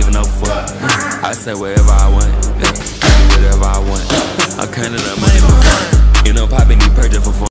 giving no fuck. I say whatever I want, yeah. I do whatever I want. I'm counting up money for fun. You know, popping these purges for fun.